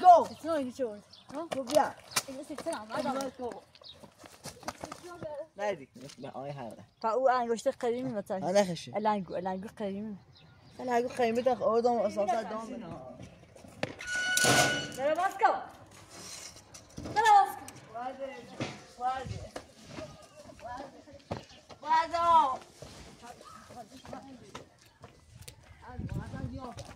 not gold. It's not his yours. Huh? Well, yeah. It's, it's not. I don't know. gold. ما ابي آه، اسمع اي حاله طيب، فاو انا قلت قريب من تاني انا خشي انا اقول انا اقول قريب من انا اقول قريب من تاخ اودم اصلا دوم ترى ماسكو ترى ماسكو واجه واجه واجه واجه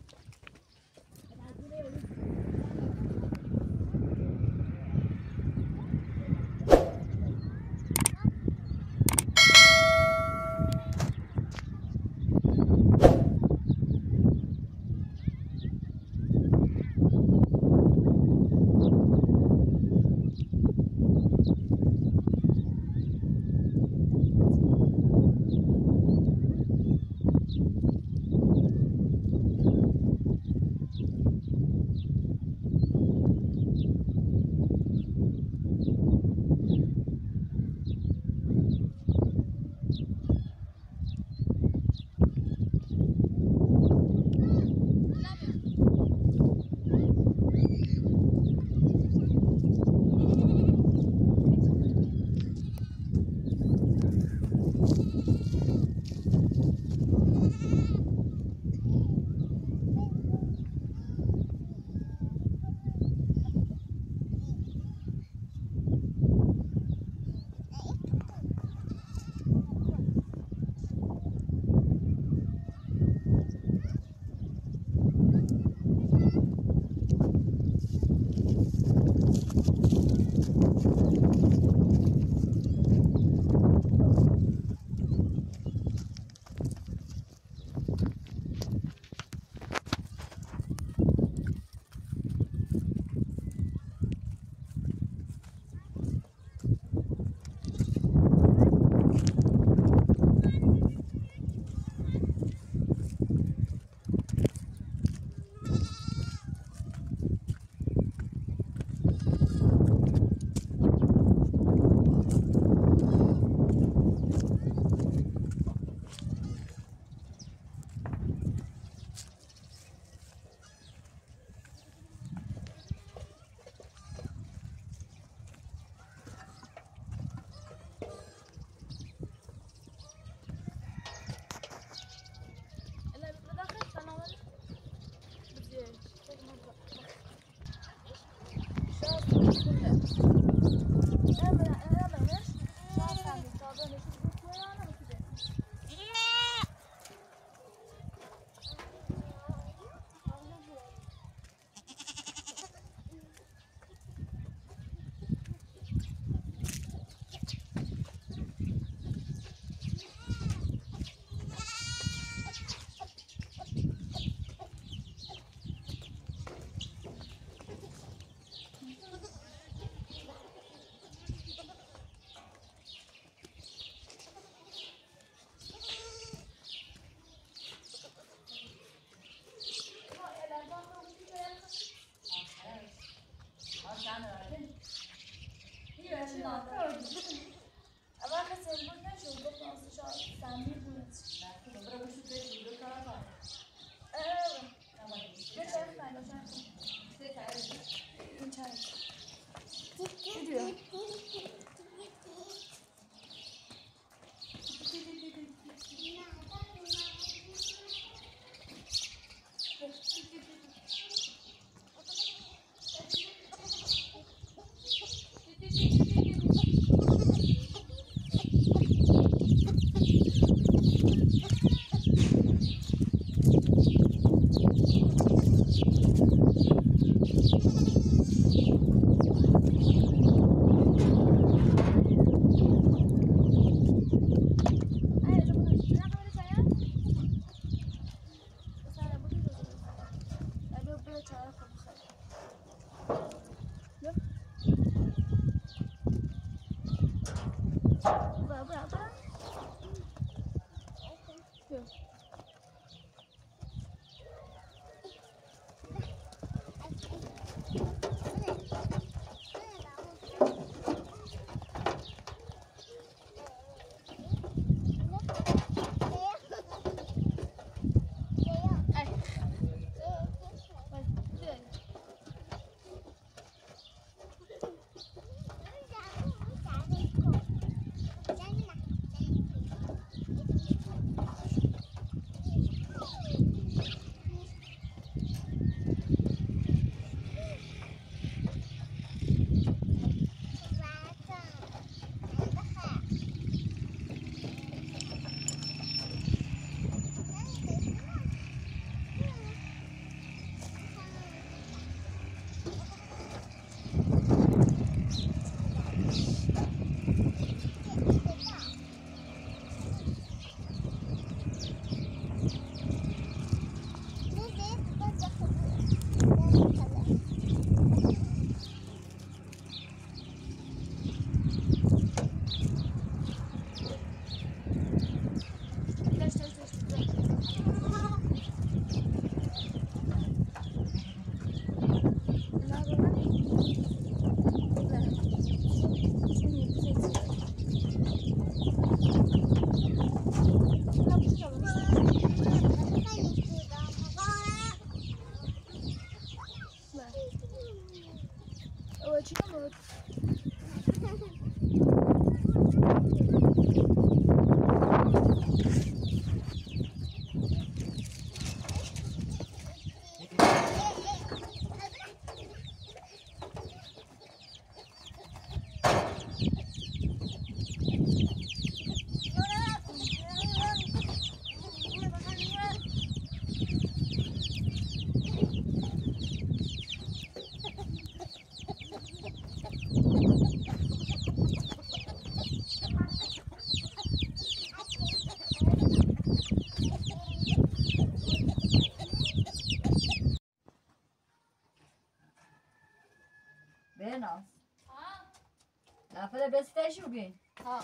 Fazer bem se deixa alguém. Ó.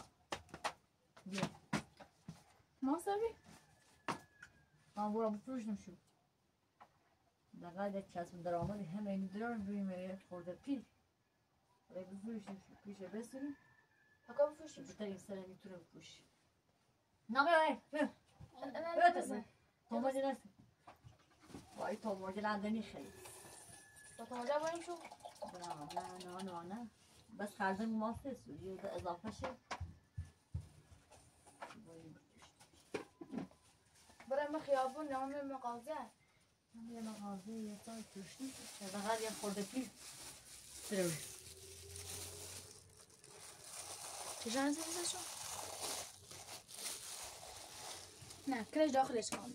Mostra ali. من برم فروش نمیشو دقیقه که از من درآمد همه این درام روی میره خورده پیر برای بفروش نمیشو پیشه بسونیم حقا بفروش نمیشو بتر این سره میتونه بفروش نامه آی بیا تسن توماجه نرسه وای خیلی با توماجه بریم شو نه نه نه نه بس کردن مافه و یه اضافه شد برای ما خیابون نام مغازه نام مغازه یه تای توشنی شده یه خورده پیر سروی چجان سرویزه شد؟ نه کلش داخلش کنم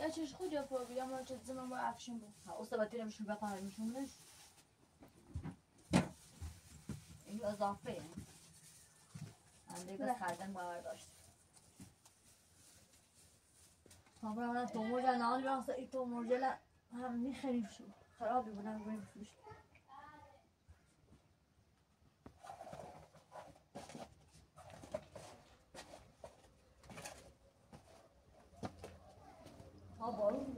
Ja ćeš hudio pobiti, ja moram چه زمان moj afšim bu. Ha, ostava ti nemaš mi bapa, mi این اضافه یعنی اندیگه خردن باور داشت همرا من تومور ای تومور هم نی خریف شد خرابی بودن گویم فروشت Oh, boy.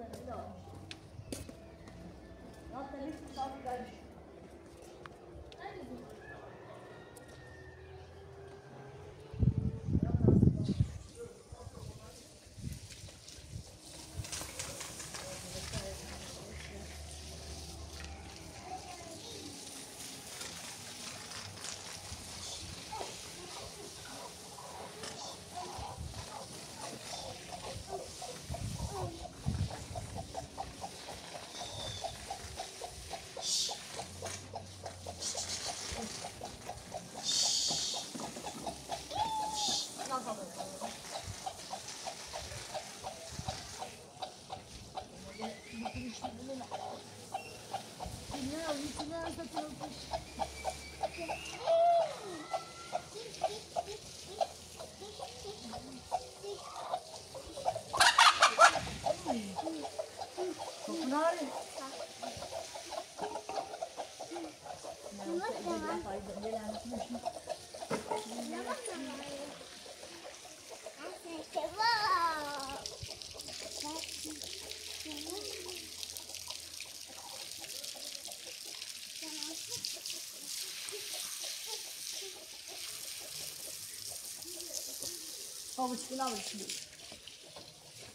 Havuç bunu havuç bunu.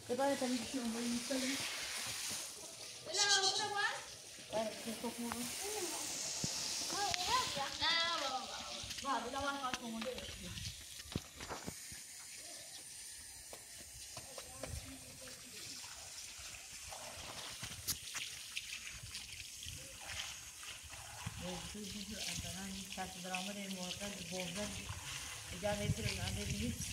E ben efendim düşüyorum. Ben yükselim. Hello, come on. Ben kokmuyorum. Var, bir de var, var, komodo yaşıyor. Çünkü ben çarşı dramı değil mi orada? Bozda. Ecabet edin. Ben de bir hiç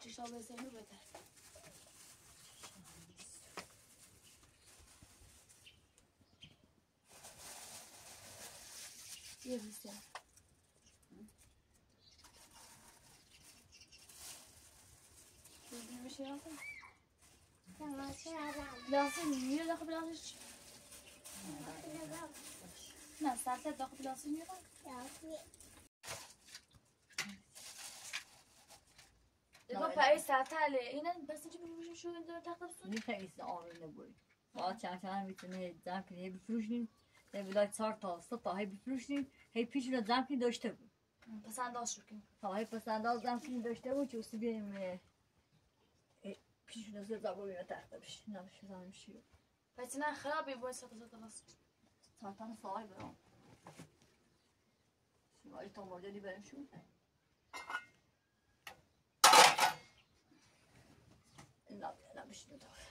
چشا بزنی رو بده یه بیسته میشه لازم لازم میره داخل بلازش نه سرسه داخل بلازم نه رئیس تله اینا بس چه میفروشیم شو دور تقسیم میخه ایست آمینه بود ساعت چند چند میتونه جمع کنی بفروشیم به بلای چهار تا سه تا هی بفروشیم هی پیش رو جمع کنی داشته بود پسنداز شو کنیم تا هی پسنداز جمع کنی داشته بود چه بیایم پیش رو زد زبا بیره تخته بشه نمیشه زمشی پس نه خرابی باید ساعت زد راست ساعتان سوال برام سوال تا مردلی برم شو Bismillahirrahmanirrahim. Bismillah.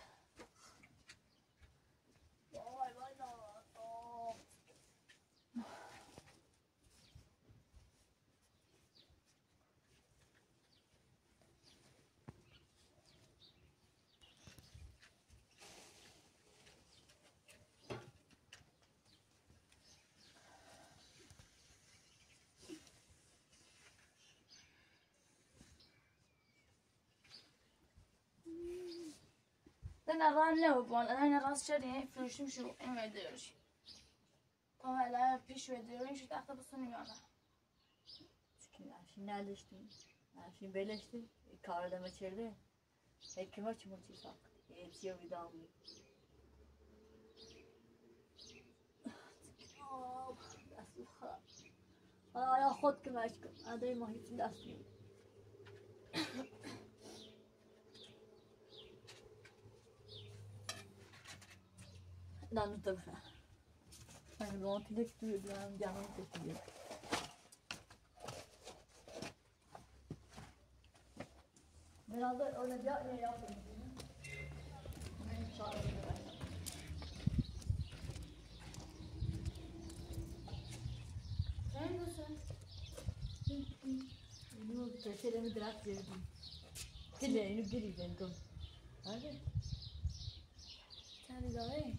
Den ران rar lavbånd, den er rar شده فروشیم شو این ویدیوش تا ولی پیش ویدیوی شد اختا بسن میانه افشین نداشتیم افشین بلشتیم کار دمه چرده هکی ما چی موچی ساخت هیچی رو بیدام دست آیا خود که مشکم ما دست Lan dur tabii. Hani montile gidiyor, ben canım çekiyor. Herhalde öyle bir yapmıyor yapmadım. Benim çağrımda ben. Bunu teselemi direkt verdim. Dileğini biri verdim. Hadi. Sen de daha iyi.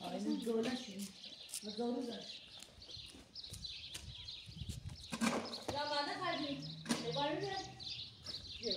آینه دوله شدیم و ضرور داشت رمانه کردیم ببارونه یه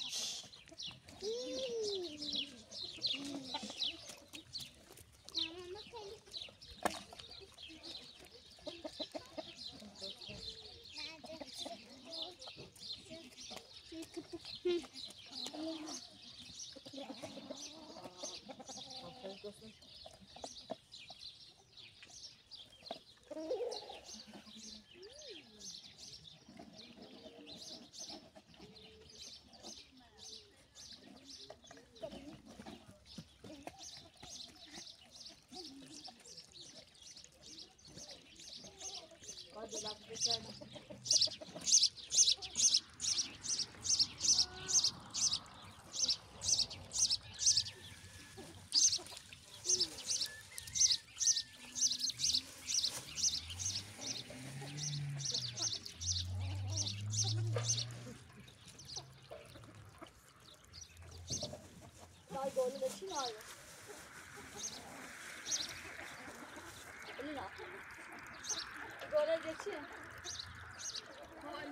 Ay, golü de çınar.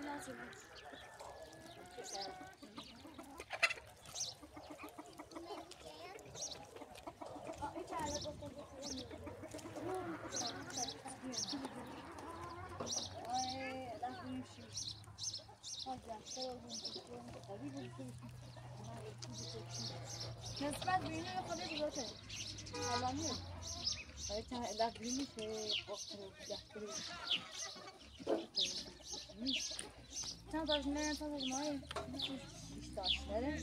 نسبت بین خود دیگه حالا نه ولی تا لغوی میشه Sen taşınların taşınmayı üç taşınların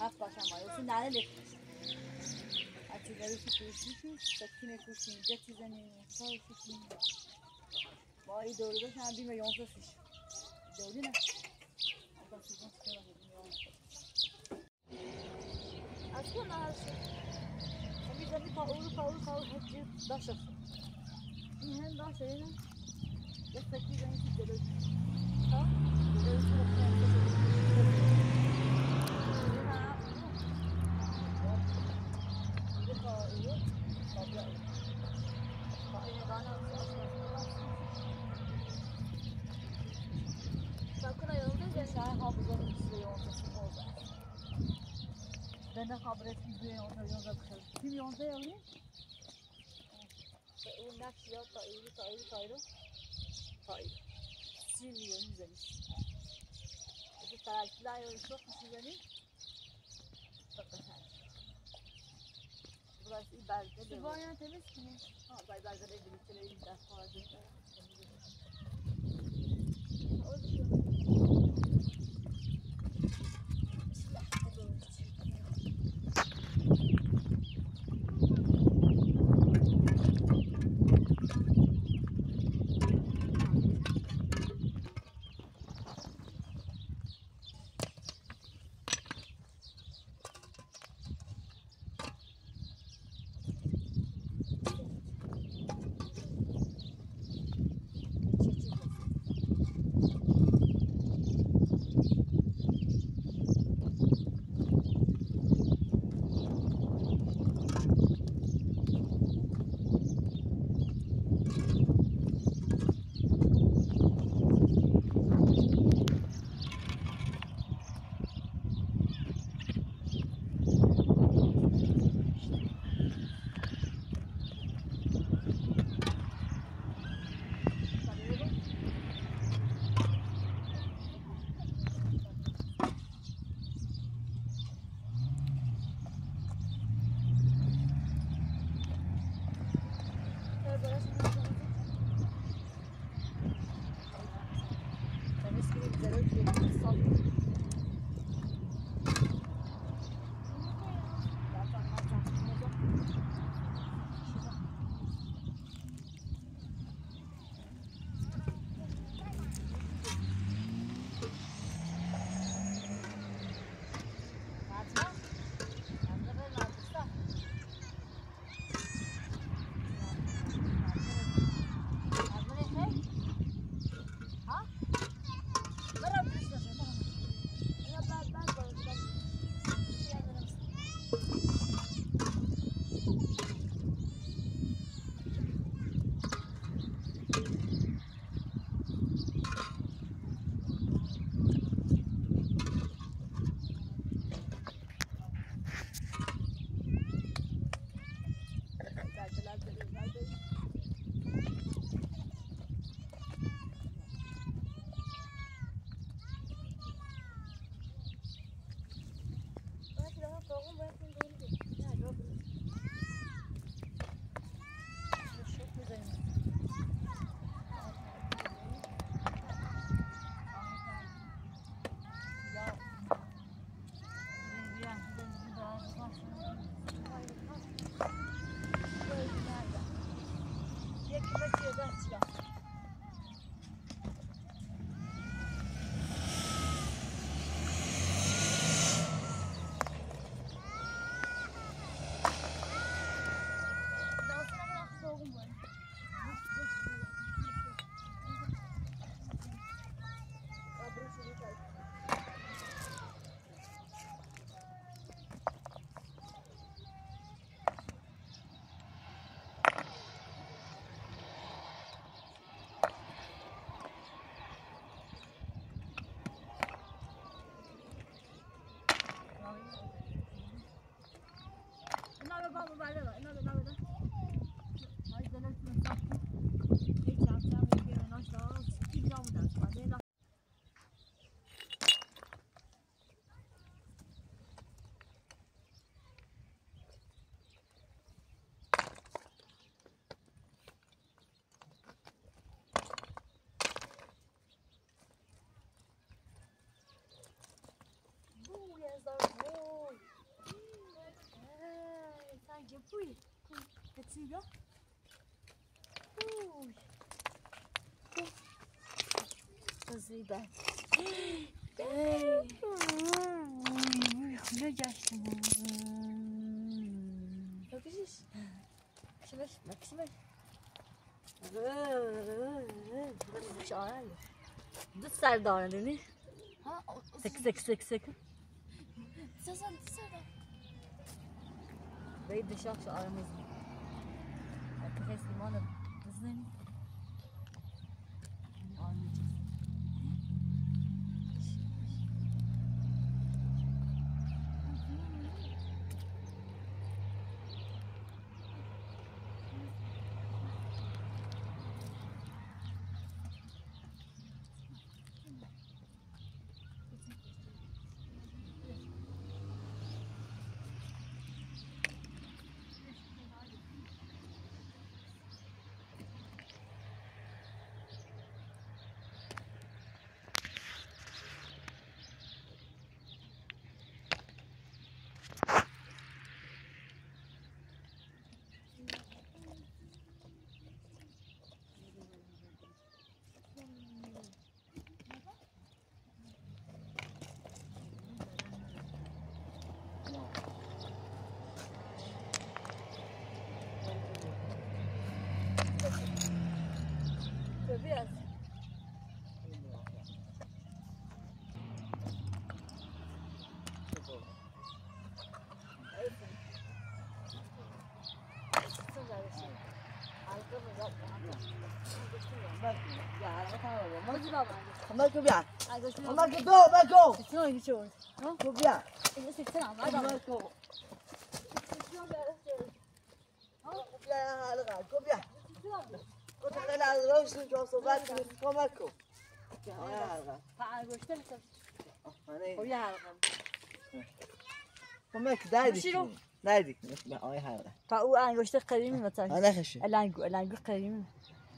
hep başlamayı. Sen nerede bekliyorsun? Açıları tutuyorsun, sakine kuşun, getirdenin, sarı kuşun. Vay doğru da sen bir milyon taşış. Doğru ne? Allah sizden çıkana dedim ya. Aşkım ne hası? Bir de bir kavuru kavuru kavuru hep bir daşır. Hem daşır yine. Ben de haber ettim diye onda yonda kırdım. Kim yonda yalayım? Onlar siyah da eğri de eğri de milhões anos. Eu vou parar de lá, eu estou precisando para passar. Burası ibadet edemez. Bu bayağı temiz mi? Ha, bay bay Elinde fazla. O diyor. Gel buraya. Kaçıyor. Kızıyı ben. Ne gelsin oğlum? Çok güzel. Şiver, bak şiver. Dıt serdane deni. Ha, sık sık sık sık. Sen sen dıt serdane. بقيت بشخص ارمز بحس ان انا بزنق 엄마 급이야. 엄마 급도 엄마 고. 시청아 시청. 어? 급이야. 이거 시청 안 맞아. 엄마 고. وماك دايدك دايدك فاو انغشت قريمي مثلا انا خشي الانغو الانغو قريمي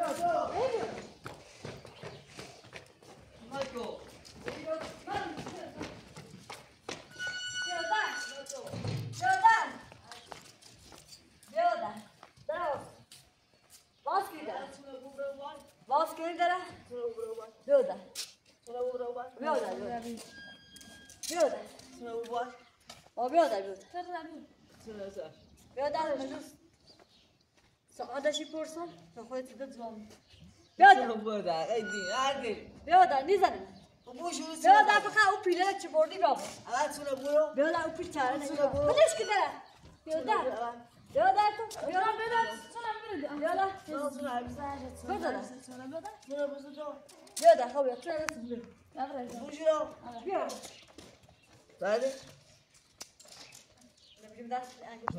Michael, there you go. چی پرسم به خودت بد زوم بیاد بردا ایدی آردی بیاد نیزن بوشو بیاد فقط او پیله چه بردی را اول سونه برو بیاد او پیل که بیا تو بیا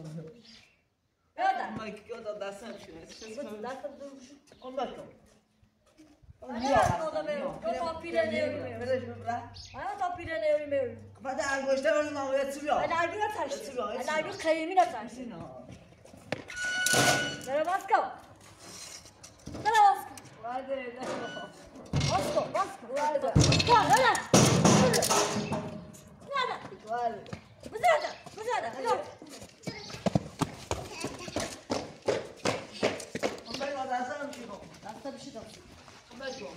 بیا Guarda. Ma che cosa da sempre? Condatto. Hayatımda benim. O topire ne örmüyor? Böyle şimdi bırak. Hayat topire ne örmüyor? Kapat ağır işte onun ağır yatırıyor. Hadi ağır atar işte. Hadi ağır kalemin atar. Merhaba Basko. Merhaba Basko. Hadi. Basko, Basko. Hadi. Basko, hadi. Hadi. Hadi. Hadi. Hadi. Hadi. Hadi. Hadi. Hadi. Hadi. Hadi. Hadi. فقط یکی داشت، همینطور.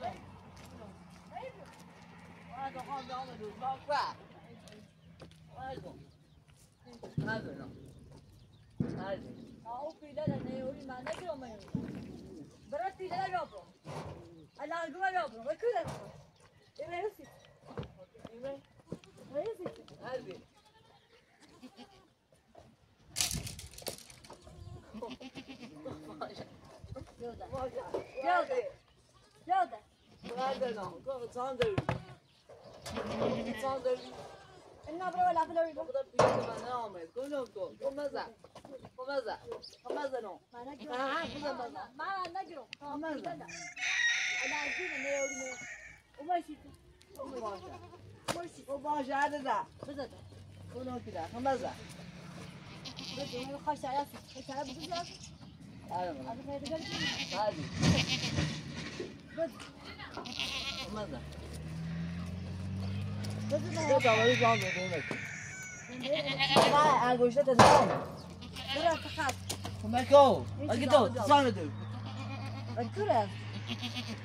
وای دوستان دوستان با. وای دو. با دو. با دو. با دو. با دو. با دو. با دو. با دو. با ایوایی ایوایی ایوایی یالدی یالدی یالدی یالدی یالدی یالدی یالدی یالدی یالدی یالدی یالدی یالدی یالدی یالدی یالدی یالدی یالدی یالدی Como é que eu? Aqui estou, só no teu. Aqui tu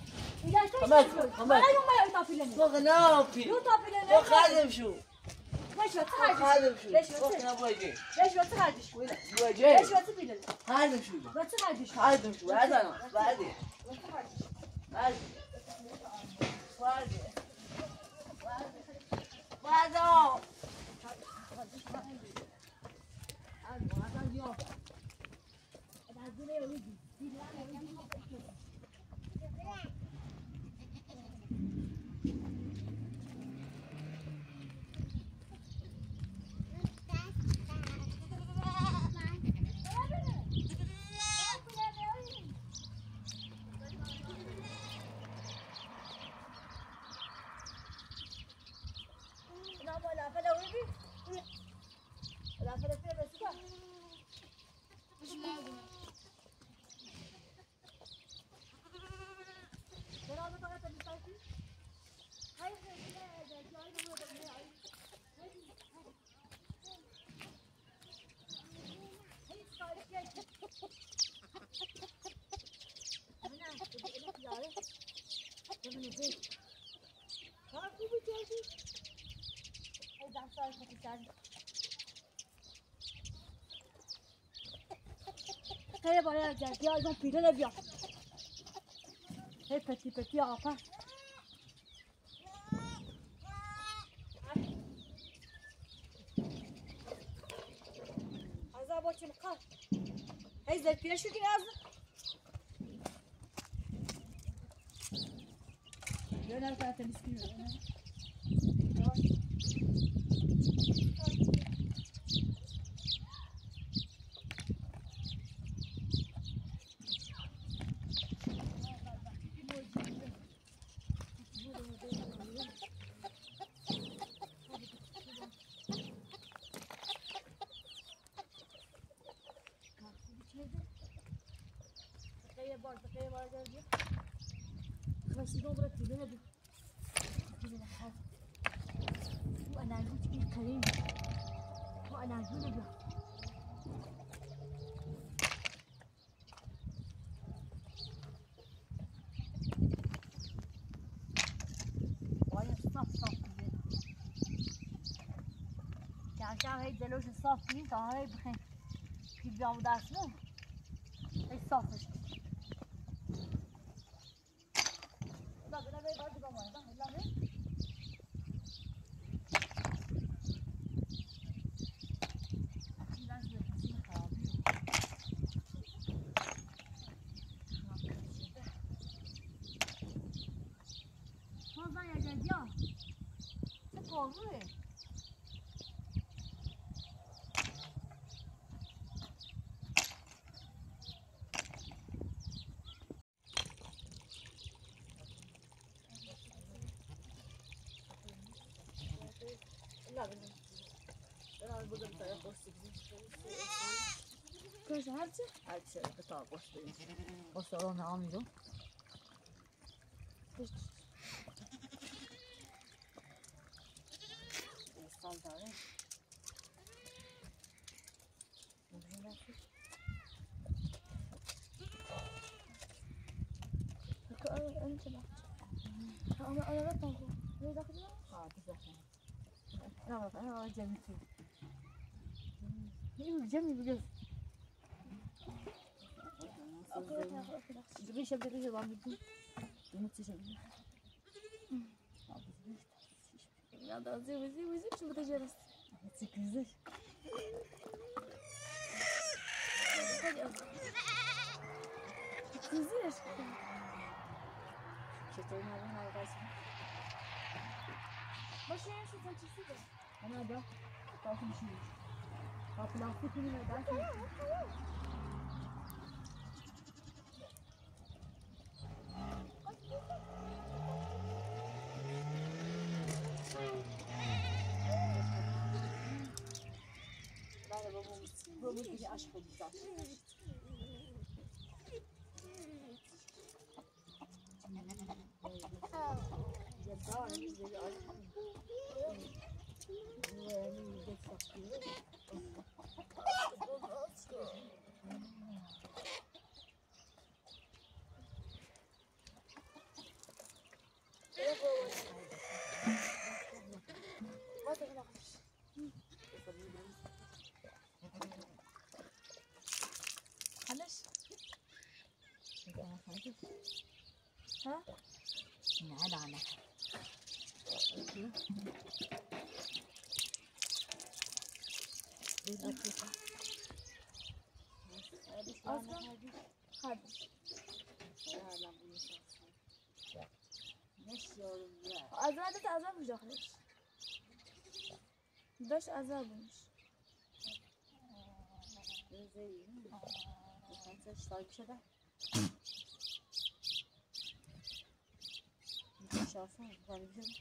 خماس خماس أيوة، ما يطافي لنا وغناوبي يطافي لنا وخادم شو ليش وتخادش ليش وتخادش ليش وتخادش ليش وتخادش خادم شو خادم شو هذا انا بعدين خادم başardık. Hele buraya geldi. Ya ben pide ne diyor? Hey peti peti ya apa? Azab açım kal. Hey zerpiye şu kirazı. Yöner zaten istiyor. عشان هاي الدلوش الصافي طه هاي بخير كيف بيعمل دعسمو هاي c'è questo posto questo lo nomino saltare انت انا انا لا تنظر ليه داخل اه تزحم انا انا جنبي جنبي بجد Deixa eu ver o gelado. Muito gelado. Ya da zıvı zıvı zıvı çıldıracağız. Evet, güzel. Hadi. Güzel. Kötü oynayan arkadaşım. Başına şu saçısı da. Ana bak. Kalkın şimdi. Kalkın. Kalkın. Kalkın. Kalkın. Warte, wo muss ich anspringen? Hadi. Ha? Ne tane? Bir dakika. Asla. Hadi. Azra dedi azra bulacaklar. Beş azra bulmuş. Gözeyim. Sen saç takip eder. alsana. Yani bizim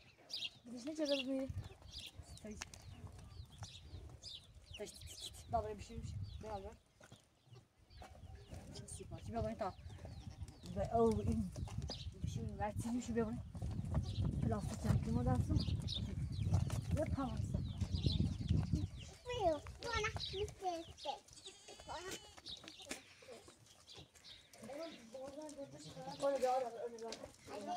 gidişine çakalım iyi. Taş. Taş. Babaya bir şeymiş. Ne alıyor? Şimdi babanı tak. Ve oh in. Şimdi versin şu babanı. Plastik çantayı mı dersin? Ve parası. Bana bir şey. Bana Onu doğrudan götür. Onu doğrudan önüne. Anne,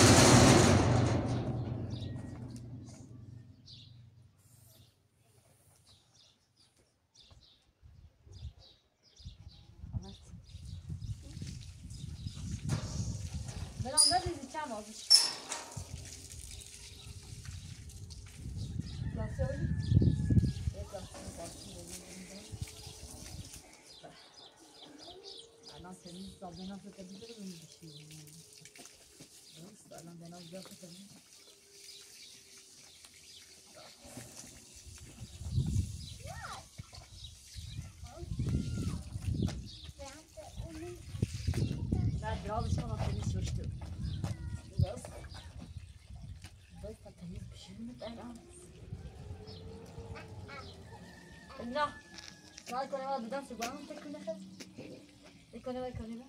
باید کنی باید دوست برم که ای کنی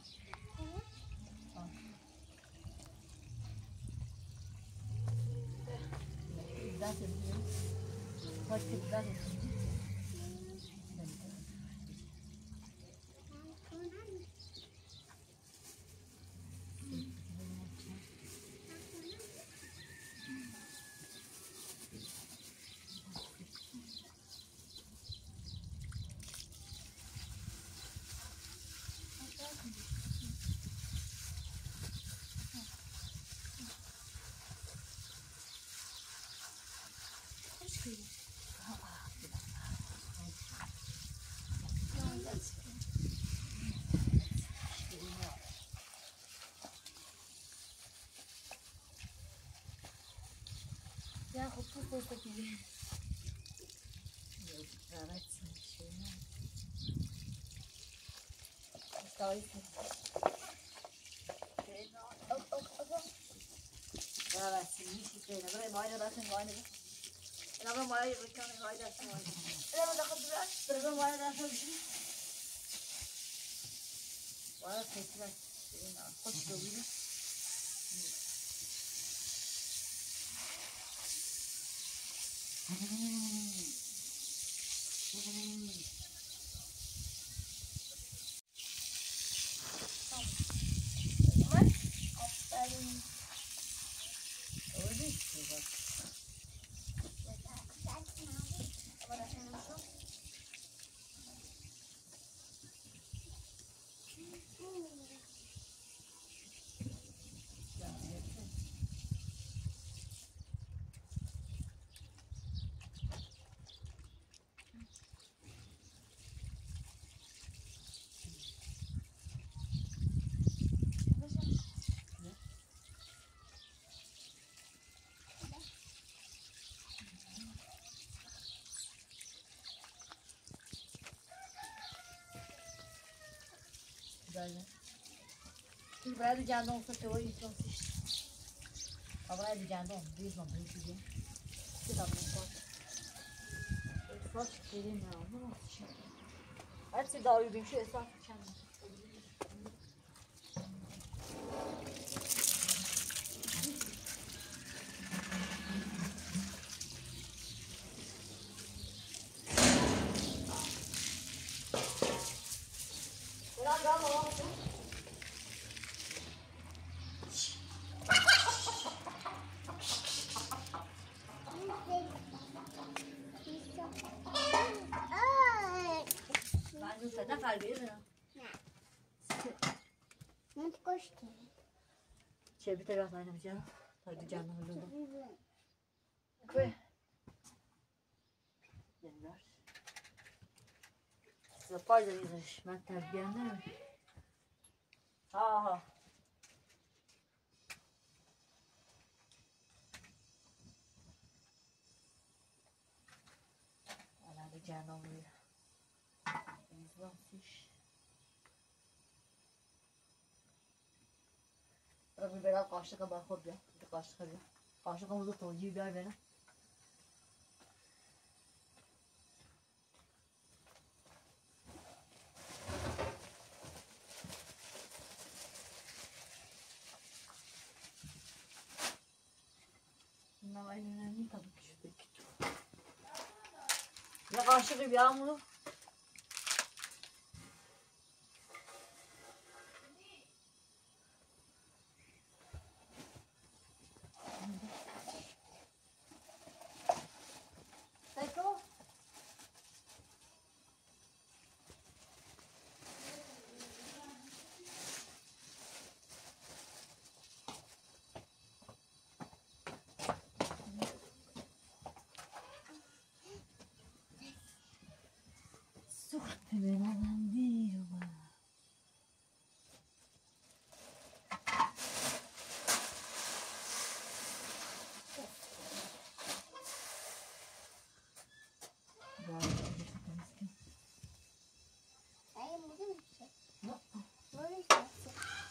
Já roubou pouco aqui. Meu, cara, que sentiu, né? Tá isso. Ela assim, que pena. Agora embora, ela vai embora. Ela vai embora, eu vou ficar embora dessa hora. Ela vai dar com o braço, ela vai embora dessa hora. Olha, tem que vai. Continua, viu? Né? Mm-hmm. Beleza. E vai do dia não, só que hoje não assiste. Agora é do dia não, diz não, não pedi. Que dá pra encontrar. Eu só te queria, não, Alvira. Não gostei. Çevir tekrar sayına bir canım. Hadi canım öldürdüm. Kıvı. Yeniler. Size payda yazış. Ben terbiyenden Ha ha. basmış. ben al karşı kadar hop ya. de Karşı kadar. Karşı kadar uzak ol. Gibi bir ay verin. Bunlar aynı önemli tabii ki şuradaki. Ya karşı gibi yağmuru. me la bandiva.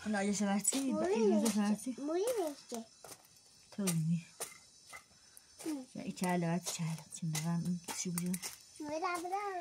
No, io ce la sì, io ce la sì. Morire sì. Tommy. Ja, ich teile, ich teile. Sind wir dann? Schubio. Mira, bravo.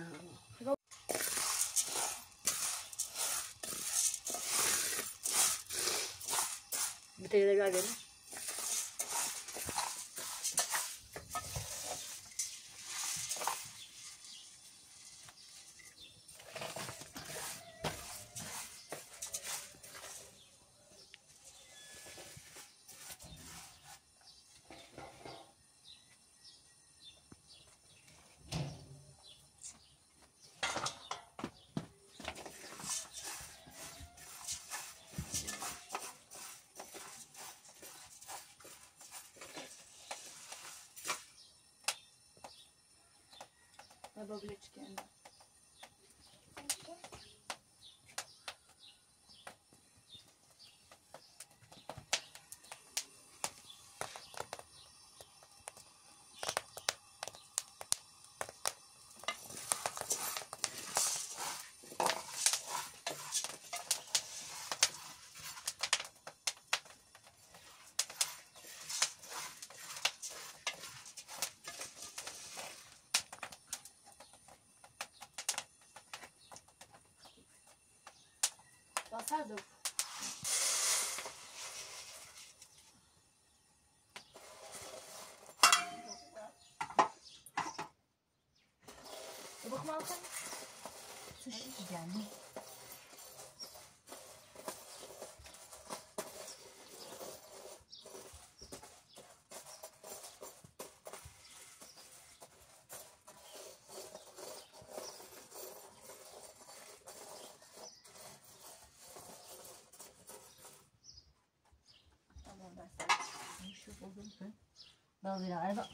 now. Botei ele na gaveta. Albo wleczki. passado Bastard. Şu bugün ben bir ayda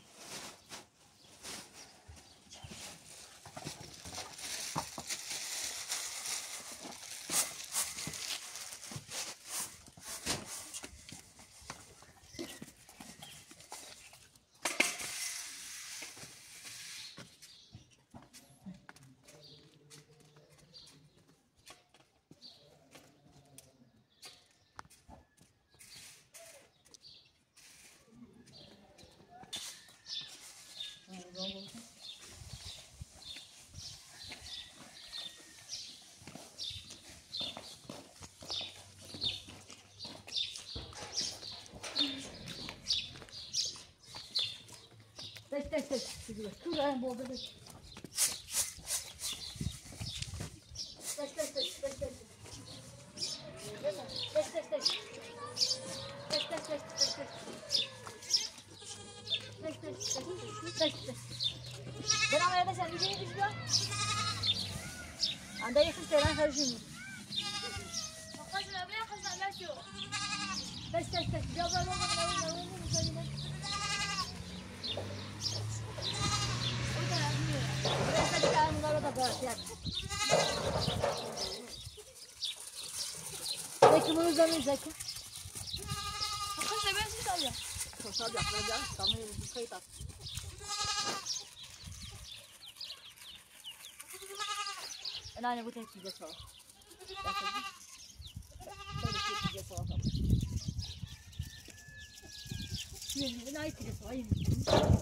Tek tek. Şuraya bolda tek. sen kilo sal. Sen kilo sal. Sen kilo sal.